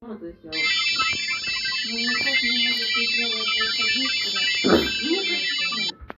トマトですう。